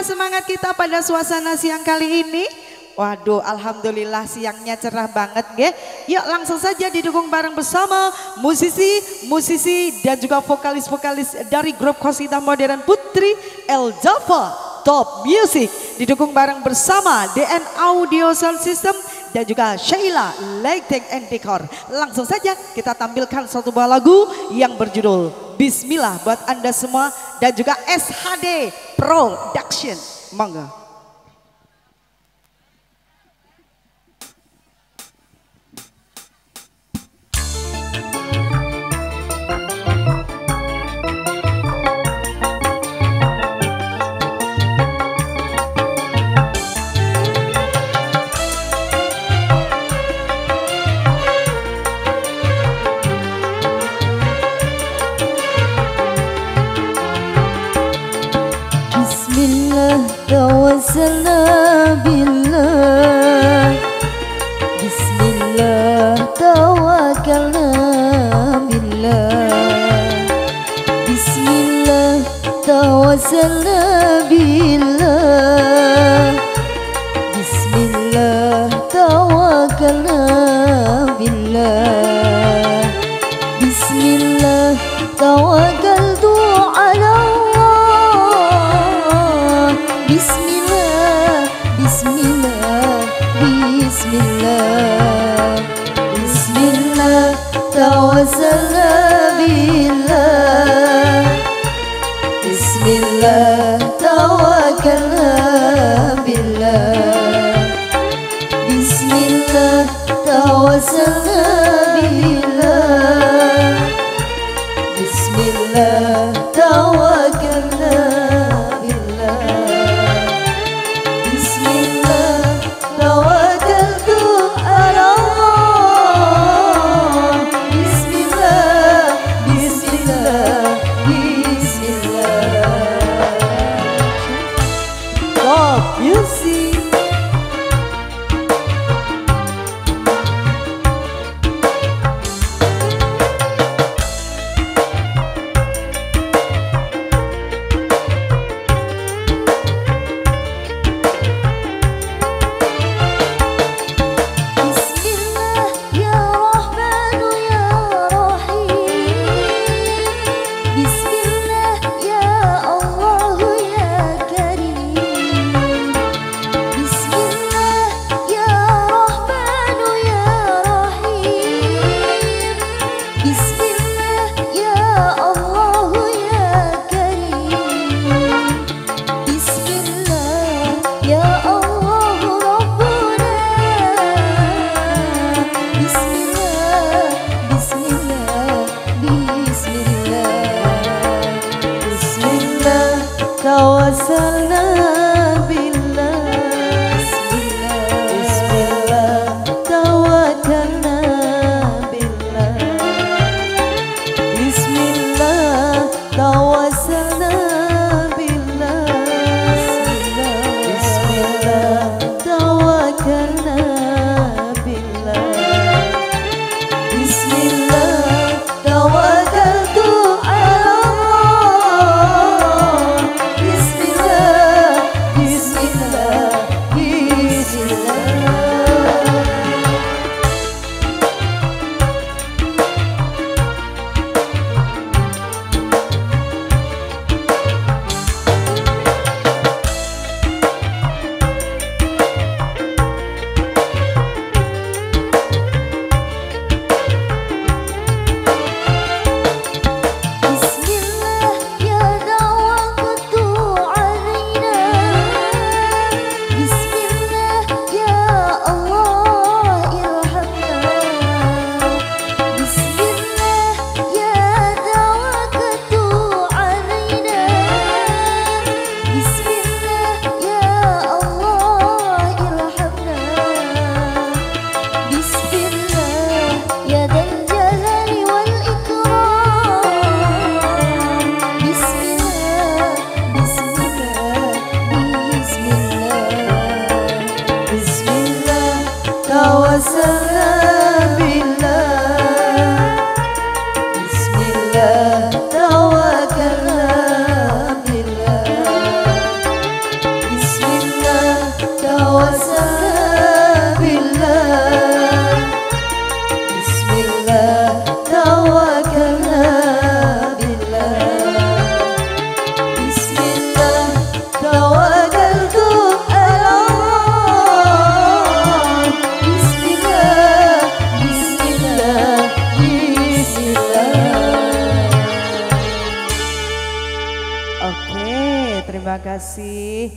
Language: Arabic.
Semangat kita pada suasana siang kali ini? Waduh, alhamdulillah siangnya cerah banget, nggih. Yuk langsung saja didukung bareng bersama musisi, musisi dan juga vokalis-vokalis dari grup Kosita Modern Putri El Java Top Music. Didukung bareng bersama DN Audio Sound System dan juga Sheila Lighting and Decor. Langsung saja kita tampilkan satu buah lagu yang berjudul Bismillah buat Anda semua dan juga SHD Production. Monggo. بسم الله توسلنا بالله بسم الله توكلنا بالله بسم الله توكلت على الله بسم الله بسم الله بسم الله بسم الله توسلنا بسم الله توكلنا بالله. بسم الله توسلنا So. Kasih.